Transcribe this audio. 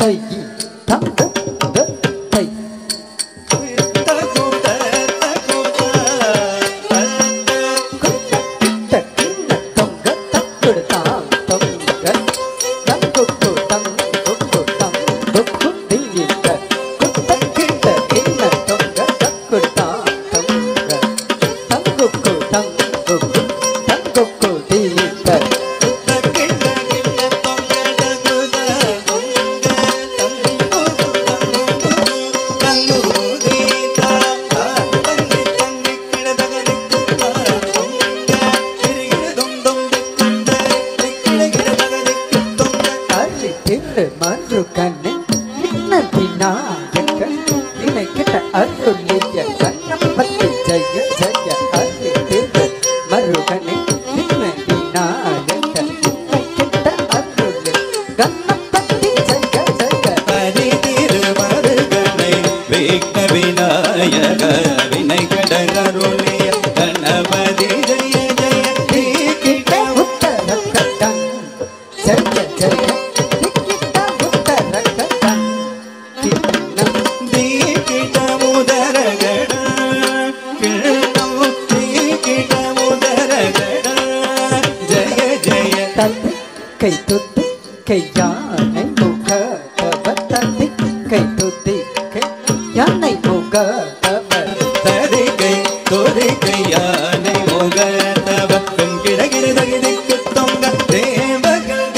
在一 ಕೊಂಡ್ರುಕನೆ ನಿನ್ನ ದಿನ ಜಗ ನಿನಗಿಟ ಅರುಳಿ ಜಗ ನಮ್ಮ ಜಯ ಜಯ ಅರುಳಿ ಮರುಗನೆ ನಿನ್ನ ದಿನ தந்தி கை துத்தி கை யானை முக தவ தந்தி கை துத்தி கை யானை முக தவ தரி கை தொரி கை யானை முக தவ பெண் கிடகிரி தகிதிக்கு தொங்க தேவகன்